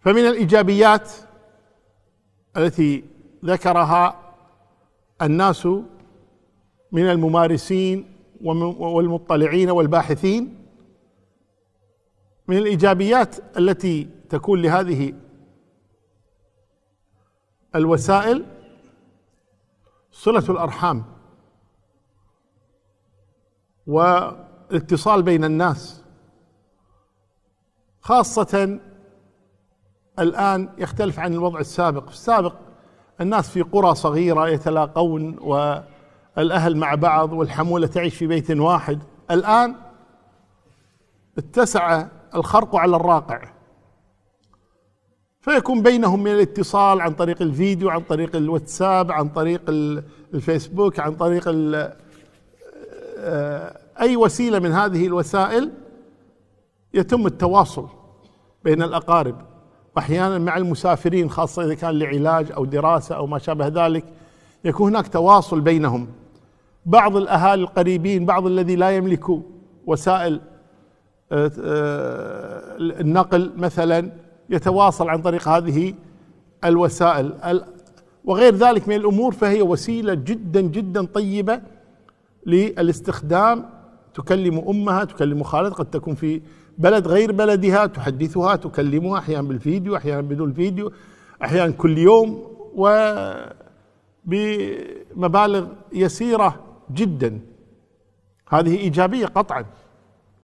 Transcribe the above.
فمن الإيجابيات التي ذكرها الناس من الممارسين والمطلعين والباحثين من الإيجابيات التي تكون لهذه الوسائل صلة الأرحام والاتصال بين الناس خاصة الآن يختلف عن الوضع السابق. في السابق الناس في قرى صغيرة يتلاقون والأهل مع بعض والحمولة تعيش في بيت واحد. الآن اتسع الخرق على الراقع. فيكون بينهم من الاتصال عن طريق الفيديو عن طريق الواتساب عن طريق الفيسبوك عن طريق آه، أي وسيلة من هذه الوسائل يتم التواصل بين الأقارب. واحيانا مع المسافرين خاصة إذا كان لعلاج أو دراسة أو ما شابه ذلك يكون هناك تواصل بينهم. بعض الأهالي القريبين بعض الذي لا يملك وسائل آه، آه، النقل مثلا يتواصل عن طريق هذه الوسائل. وغير ذلك من الأمور فهي وسيلة جدا جدا طيبة للاستخدام تكلم أمها تكلم خالد قد تكون في بلد غير بلدها تحدثها تكلمها أحيانا بالفيديو أحيانا بدون فيديو أحيانا كل يوم وبمبالغ يسيرة جدا. هذه إيجابية قطعا.